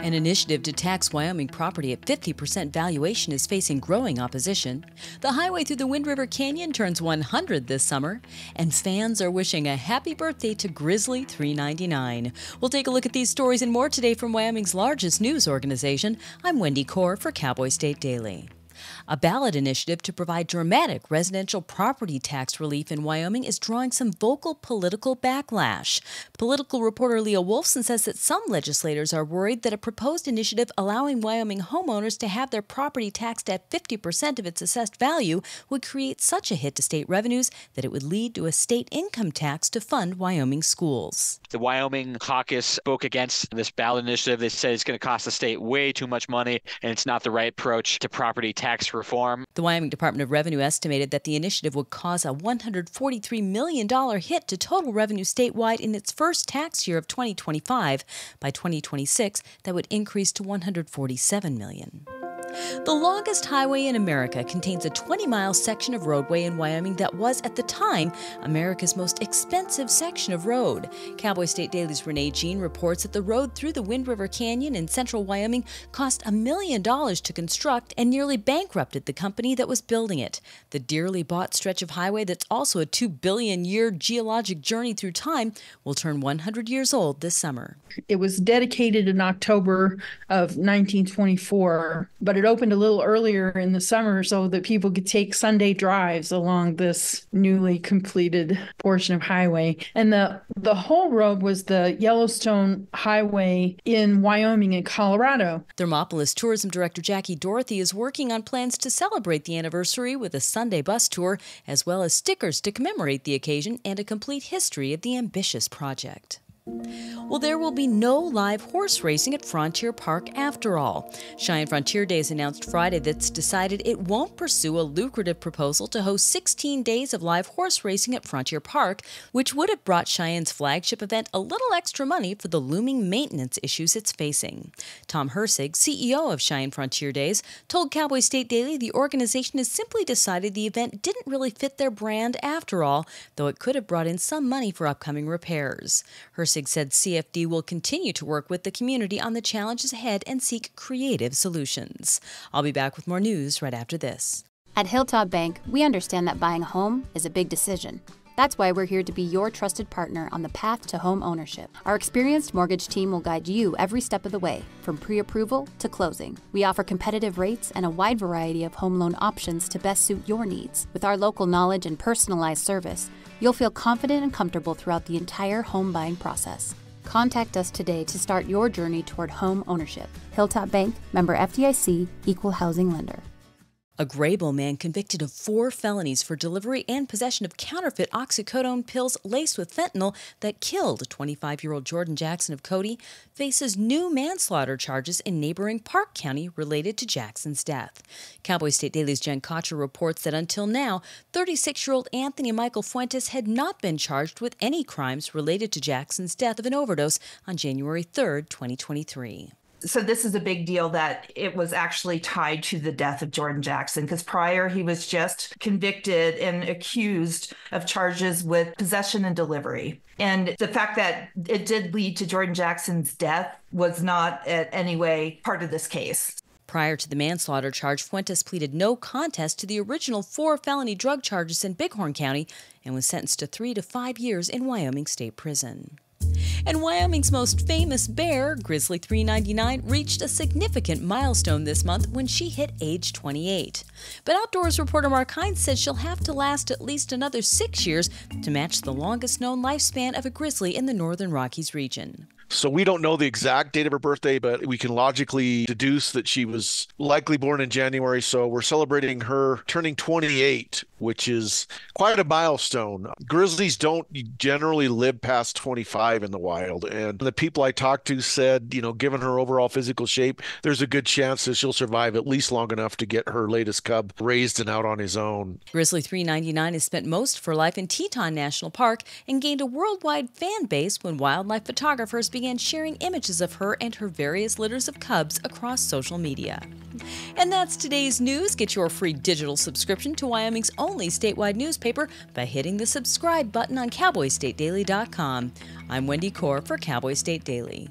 An initiative to tax Wyoming property at 50% valuation is facing growing opposition. The highway through the Wind River Canyon turns 100 this summer, and fans are wishing a happy birthday to Grizzly 399. We'll take a look at these stories and more today from Wyoming's largest news organization. I'm Wendy Corr for Cowboy State Daily. A ballot initiative to provide dramatic residential property tax relief in Wyoming is drawing some vocal political backlash. Political reporter Leo Wolfson says that some legislators are worried that a proposed initiative allowing Wyoming homeowners to have their property taxed at 50% of its assessed value would create such a hit to state revenues that it would lead to a state income tax to fund Wyoming schools. The Wyoming caucus spoke against this ballot initiative. They said it's going to cost the state way too much money and it's not the right approach to property tax reform. The Wyoming Department of Revenue estimated that the initiative would cause a $143 million hit to total revenue statewide in its first tax year of 2025. By 2026, that would increase to 147 million. The longest highway in America contains a 20 mile section of roadway in Wyoming that was, at the time, America's most expensive section of road. Cowboy State Daily's Renee Jean reports that the road through the Wind River Canyon in central Wyoming cost a million dollars to construct and nearly bankrupted the company that was building it. The dearly bought stretch of highway, that's also a 2 billion year geologic journey through time, will turn 100 years old this summer. It was dedicated in October of 1924, but it opened a little earlier in the summer so that people could take Sunday drives along this newly completed portion of highway. And the the whole road was the Yellowstone Highway in Wyoming and Colorado. Thermopolis Tourism Director Jackie Dorothy is working on plans to celebrate the anniversary with a Sunday bus tour, as well as stickers to commemorate the occasion and a complete history of the ambitious project. Well, there will be no live horse racing at Frontier Park after all. Cheyenne Frontier Days announced Friday that it's decided it won't pursue a lucrative proposal to host 16 days of live horse racing at Frontier Park, which would have brought Cheyenne's flagship event a little extra money for the looming maintenance issues it's facing. Tom Hirsig, CEO of Cheyenne Frontier Days, told Cowboy State Daily the organization has simply decided the event didn't really fit their brand after all, though it could have brought in some money for upcoming repairs. Hirsig said CFD will continue to work with the community on the challenges ahead and seek creative solutions. I'll be back with more news right after this. At Hilltop Bank, we understand that buying a home is a big decision. That's why we're here to be your trusted partner on the path to home ownership. Our experienced mortgage team will guide you every step of the way, from pre approval to closing. We offer competitive rates and a wide variety of home loan options to best suit your needs. With our local knowledge and personalized service, you'll feel confident and comfortable throughout the entire home buying process. Contact us today to start your journey toward home ownership. Hilltop Bank, member FDIC, equal housing lender. A Greybull man convicted of four felonies for delivery and possession of counterfeit oxycodone pills laced with fentanyl that killed 25 year old Jordan Jackson of Cody faces new manslaughter charges in neighboring Park County related to Jackson's death. Cowboy State Daily's Jen Kocher reports that until now, 36 year old Anthony Michael Fuentes had not been charged with any crimes related to Jackson's death of an overdose on January 3, 2023 so this is a big deal that it was actually tied to the death of Jordan Jackson because prior he was just convicted and accused of charges with possession and delivery. And the fact that it did lead to Jordan Jackson's death was not in any way part of this case. Prior to the manslaughter charge, Fuentes pleaded no contest to the original four felony drug charges in Bighorn County and was sentenced to three to five years in Wyoming State Prison. And Wyoming's most famous bear, Grizzly 399, reached a significant milestone this month when she hit age 28. But Outdoors reporter Mark Heinz says she'll have to last at least another six years to match the longest known lifespan of a grizzly in the northern Rockies region. So we don't know the exact date of her birthday, but we can logically deduce that she was likely born in January. So we're celebrating her turning 28, which is quite a milestone. Grizzlies don't generally live past 25 in the wild. And the people I talked to said, you know, given her overall physical shape, there's a good chance that she'll survive at least long enough to get her latest cub raised and out on his own. Grizzly 399 has spent most of her life in Teton National Park and gained a worldwide fan base when wildlife photographers began sharing images of her and her various litters of cubs across social media. And that's today's news. Get your free digital subscription to Wyoming's only statewide newspaper by hitting the subscribe button on CowboyStateDaily.com. I'm Wendy Corr for Cowboy State Daily.